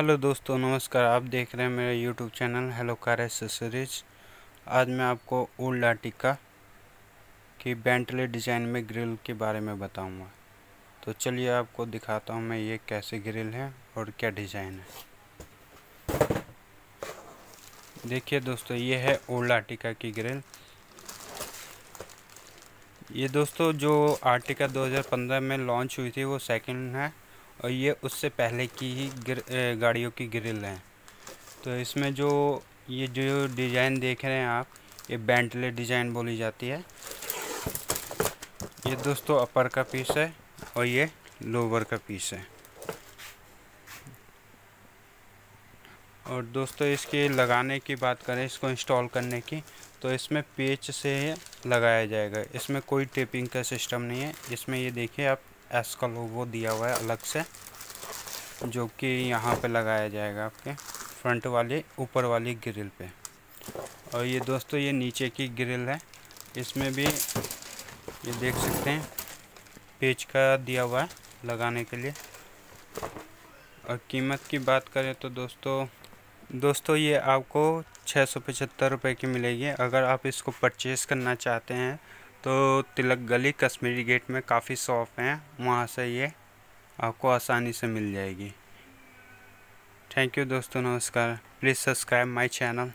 Hello दोस्तों, नमस्कार। आप देख रहे हैं मेरा YouTube channel hello car accessories. आज मैं आपको ओल्ड आर्टिका की बेंटले डिज़ाइन में ग्रिल के बारे में बताऊँगा। तो चलिए आपको दिखाता हूँ मैं ये कैसे ग्रिल है और क्या डिज़ाइन है। देखिए दोस्तों, ये है ओल्ड आर्टिका की ग्रिल। ये दोस्तों, जो आर्टिका 2015 में लॉन्च हुई थी, वो सेकंड है। और ये उससे पहले की ही गाड़ियों की ग्रिल है। तो इसमें जो, ये जो डिज़ाइन देख रहे हैं आप, ये बेंटले डिज़ाइन बोली जाती है। ये दोस्तों अपर का पीस है और ये लोअर का पीस है। और दोस्तों इसके लगाने की बात करें, इसको इंस्टॉल करने की तो इसमें पेच से लगाया जाएगा। इसमें कोई टेपिंग का सिस्टम नहीं है। इसमें ये देखिए आप एस का लोगो दिया हुआ है अलग से, जो कि यहाँ पे लगाया जाएगा आपके फ्रंट वाली, ऊपर वाली ग्रिल पे। और ये दोस्तों, ये नीचे की ग्रिल है। इसमें भी ये देख सकते हैं पेज का दिया हुआ है लगाने के लिए। और कीमत की बात करें तो दोस्तों दोस्तों ये आपको छः सौ पचहत्तर रुपये की मिलेगी। अगर आप इसको परचेज़ करना चाहते हैं तो तिलक गली कश्मीरी गेट में काफ़ी शॉप हैं, वहाँ से ये आपको आसानी से मिल जाएगी। थैंक यू दोस्तों, नमस्कार। Please subscribe my channel